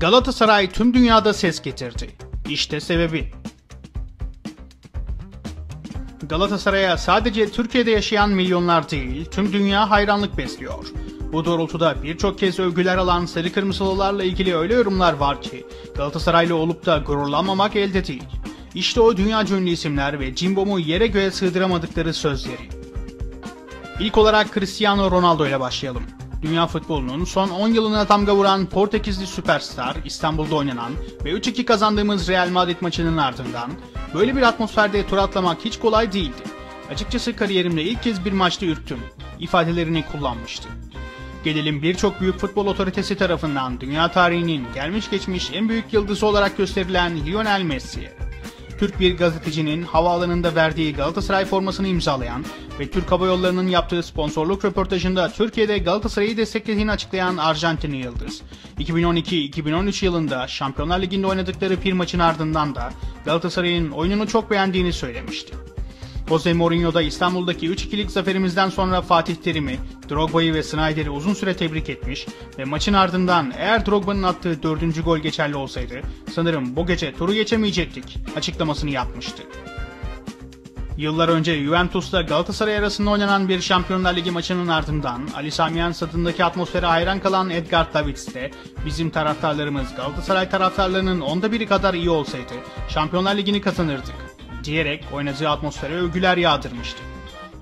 Galatasaray tüm dünyada ses getirdi. İşte sebebi. Galatasaray'a sadece Türkiye'de yaşayan milyonlar değil, tüm dünya hayranlık besliyor. Bu doğrultuda birçok kez övgüler alan sarı kırmızılılarla ilgili öyle yorumlar var ki Galatasaraylı olup da gururlanmamak elde değil. İşte o dünya ünlü isimler ve Cimbom'u yere göğe sığdıramadıkları sözleri. İlk olarak Cristiano Ronaldo ile başlayalım. Dünya futbolunun son 10 yılına damga vuran Portekizli süperstar İstanbul'da oynanan ve 3-2 kazandığımız Real Madrid maçının ardından böyle bir atmosferde tur atlamak hiç kolay değildi. Açıkçası kariyerimde ilk kez bir maçta ürktüm ifadelerini kullanmıştı. Gelelim birçok büyük futbol otoritesi tarafından dünya tarihinin gelmiş geçmiş en büyük yıldızı olarak gösterilen Lionel Messi'ye. Türk bir gazetecinin havaalanında verdiği Galatasaray formasını imzalayan ve Türk Hava Yolları'nın yaptığı sponsorluk röportajında Türkiye'de Galatasaray'ı desteklediğini açıklayan Arjantinli Yıldız. 2012-2013 yılında Şampiyonlar Ligi'nde oynadıkları bir maçın ardından da Galatasaray'ın oyununu çok beğendiğini söylemişti. Jose Mourinho da İstanbul'daki 3-2'lik zaferimizden sonra Fatih Terim'i, Drogba'yı ve Snyder'i uzun süre tebrik etmiş ve maçın ardından eğer Drogba'nın attığı dördüncü gol geçerli olsaydı sanırım bu gece turu geçemeyecektik açıklamasını yapmıştı. Yıllar önce Juventus'la Galatasaray arasında oynanan bir Şampiyonlar Ligi maçının ardından Ali Sami stadındaki atmosfere hayran kalan Edgar Davids de bizim taraftarlarımız Galatasaray taraftarlarının onda biri kadar iyi olsaydı Şampiyonlar Ligi'ni kazanırdık diyerek oynadığı atmosfere övgüler yağdırmıştı.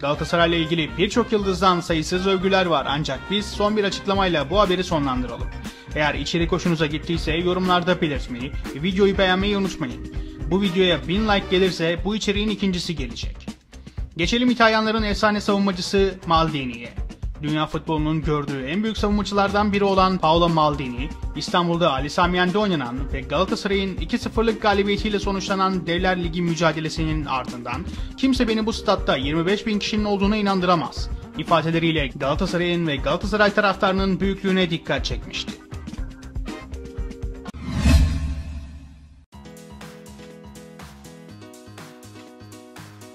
Galatasaray'la ilgili birçok yıldızdan sayısız övgüler var ancak biz son bir açıklamayla bu haberi sonlandıralım. Eğer içerik hoşunuza gittiyse yorumlarda belirtmeyi videoyu beğenmeyi unutmayın. Bu videoya 1000 like gelirse bu içeriğin ikincisi gelecek. Geçelim İtalyanların efsane savunmacısı Maldini'ye. Dünya futbolunun gördüğü en büyük savunmacılardan biri olan Paolo Maldini, İstanbul'da Ali Sami Yen'de oynanan ve Galatasaray'ın 2-0'lık galibiyetiyle sonuçlanan Devler Ligi mücadelesinin ardından kimse beni bu statta 25 bin kişinin olduğuna inandıramaz ifadeleriyle Galatasaray'ın ve Galatasaray taraftarının büyüklüğüne dikkat çekmişti.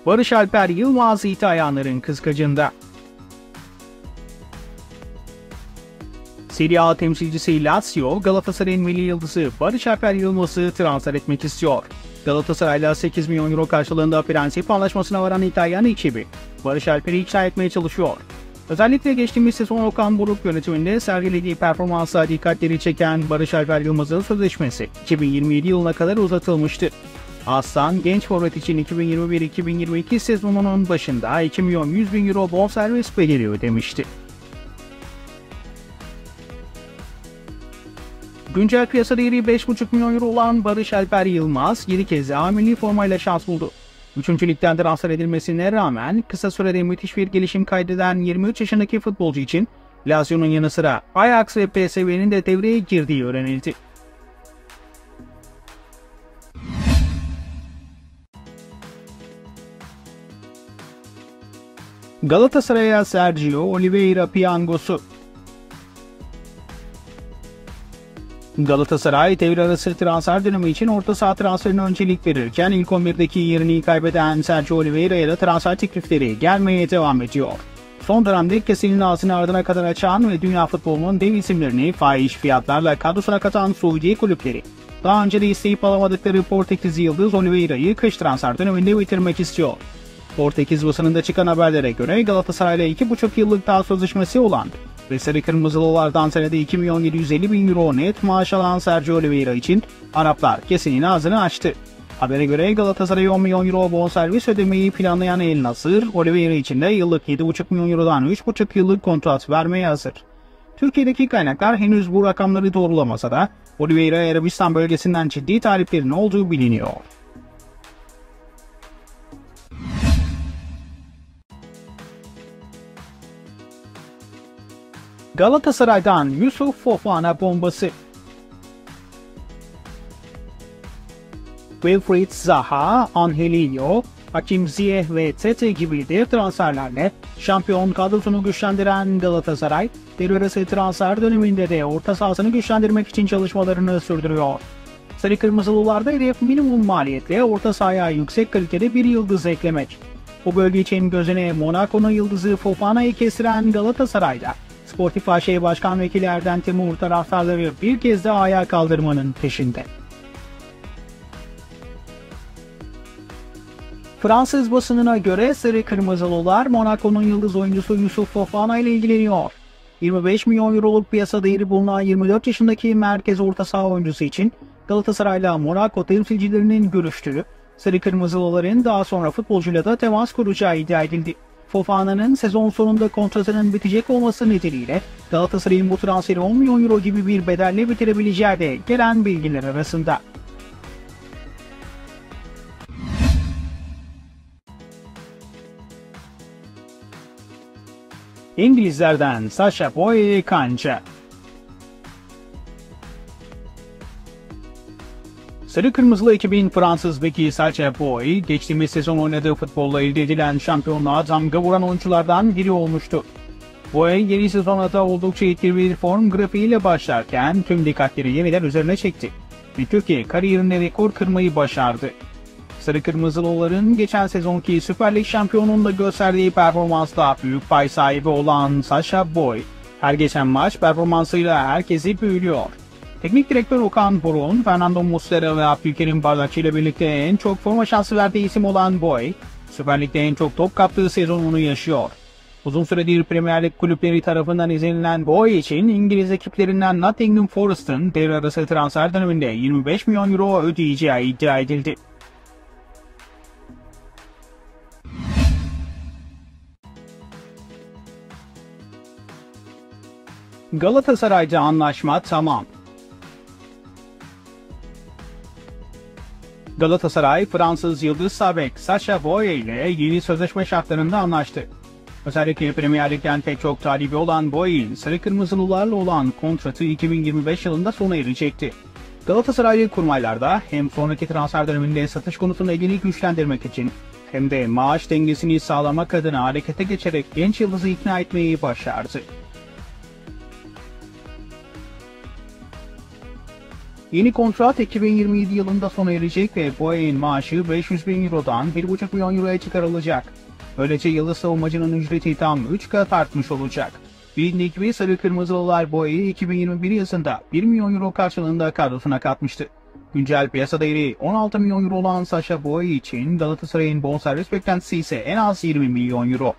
Barış Alper Yılmaz İtalyanların kıskacında. Serie A temsilcisi Lazio, Galatasaray'ın milli yıldızı Barış Alper Yılmaz'ı transfer etmek istiyor. Galatasaray'la 8 milyon euro karşılığında prensip anlaşmasına varan İtalyan ekibi, Barış Alper'i ikna etmeye çalışıyor. Özellikle geçtiğimiz sezon Okan Buruk yönetiminde sergilediği performansa dikkatleri çeken Barış Alper Yılmaz'ın sözleşmesi 2027 yılına kadar uzatılmıştı. Aslan genç forvet için 2021-2022 sezonunun başında 2 milyon 100 bin euro bonservis bedeli ödemişti. Güncel piyasa değeri 5,5 milyon euro olan Barış Alper Yılmaz 7 kez A milli formayla şans buldu. Üçüncü ligden transfer edilmesine rağmen kısa sürede müthiş bir gelişim kaydeden 23 yaşındaki futbolcu için Lazio'nun yanı sıra Ajax ve PSV'nin de devreye girdiği öğrenildi. Galatasaray'a Sergio Oliveira piyangosu Galatasaray devre arası transfer dönemi için orta saha transferine öncelik verirken ilk 11'deki yerini kaybeden Sergio Oliveira'ya da transfer teklifleri gelmeye devam ediyor. Son dönemde kesenin ağzını ardına kadar açan ve dünya futbolunun dev isimlerini fahiş fiyatlarla kadrosuna katan Suudi kulüpleri daha önce de isteyip alamadıkları Portekiz Yıldız Oliveira'yı kış transfer döneminde bitirmek istiyor. Portekiz basınında çıkan haberlere göre Galatasaray'la 2,5 yıllık daha sözleşmesi olan ve Sarı Kırmızılılardan senede 2 milyon 750 bin euro net maaş alan Sergio Oliveira için Araplar kesenin ağzını açtı. Habere göre Galatasaray 10 milyon euro bonservis ödemeyi planlayan El Nasır, Oliveira için de yıllık 7,5 milyon eurodan 3,5 yıllık kontrat vermeye hazır. Türkiye'deki kaynaklar henüz bu rakamları doğrulamasa da Oliveira Arabistan bölgesinden ciddi taliplerin olduğu biliniyor. Galatasaray'dan Yusuf Fofana bombası. Wilfried Zaha, Angelino, Hakim Ziyeh ve Tete gibi dev transferlerle şampiyon kadrosunu güçlendiren Galatasaray, devre arası transfer döneminde de orta sahasını güçlendirmek için çalışmalarını sürdürüyor. Sarı Kırmızılılarda hedef minimum maliyetle orta sahaya yüksek kalitede bir yıldız eklemek. Bu bölge için gözüne Monaco'nun yıldızı Fofana'yı kestiren Galatasaray'da Sportif AŞ Başkan Vekili Erden Timur taraftarları bir kez daha ayağa kaldırmanın peşinde. Fransız basınına göre Sarı Kırmızılılar Monaco'nun yıldız oyuncusu Yusuf Fofana ile ilgileniyor. 25 milyon euroluk piyasa değeri bulunan 24 yaşındaki merkez orta saha oyuncusu için Galatasaray'la Monaco temsilcilerinin görüştüğü, Sarı Kırmızılıların daha sonra futbolcuyla da temas kuracağı iddia edildi. Fofana'nın sezon sonunda kontratının bitecek olması nedeniyle Galatasaray'ın bu transferi 10 milyon euro gibi bir bedelle bitirebileceği de gelen bilgiler arasında. İngilizlerden Sasha Boy Kanca Sarı Kırmızılı ekibin Fransız beki Sacha Boy, geçtiğimiz sezon oynadığı futbolla elde edilen şampiyonluğa damga vuran oyunculardan biri olmuştu. Boy yeni sezona da oldukça etkili bir form grafiğiyle başlarken tüm dikkatleri yeniden üzerine çekti. Ve Türkiye kariyerinde rekor kırmayı başardı. Sarı Kırmızılıların geçen sezonki Süper Lig şampiyonunda gösterdiği performansla büyük pay sahibi olan Sasha Boy, her geçen maç performansıyla herkesi büyülüyor. Teknik direktör Okan Burun, Fernando Muslera ve Abdülkerim Bardakçı ile birlikte en çok forma şansı verdiği isim olan Boy, Süper Lig'de en çok top kaptığı sezonunu yaşıyor. Uzun süredir Premier Lig kulüpleri tarafından izlenilen Boy için İngiliz ekiplerinden Nottingham Forest'ın devre arası transfer döneminde 25 milyon euro ödeyeceği iddia edildi. Galatasaray'da anlaşma tamam. Galatasaray, Fransız Yıldız Sabek Sacha Boye ile yeni sözleşme şartlarında anlaştı. Özellikle Premier Lig'den pek çok talibi olan Boye'in Sarı Kırmızılılarla olan kontratı 2025 yılında sona erecekti. Galatasaraylı kurmaylarda hem sonraki transfer döneminde satış konusunu elini güçlendirmek için hem de maaş dengesini sağlamak adına harekete geçerek genç yıldızı ikna etmeyi başardı. Yeni kontrat 2027 yılında sona erecek ve ayın maaşı 500 bin Euro'dan 1,5 milyon Euro'ya çıkarılacak. Böylece yıldız savunmacının ücreti tam 3 kat artmış olacak. Bilindik gibi Sarı Kırmızılılar ayı 2021 yazında 1 milyon Euro karşılığında kadrosuna katmıştı. Güncel piyasa değeri 16 milyon Euro olan Sasha Boy için Galatasaray'ın bonservis beklentisi ise en az 20 milyon Euro.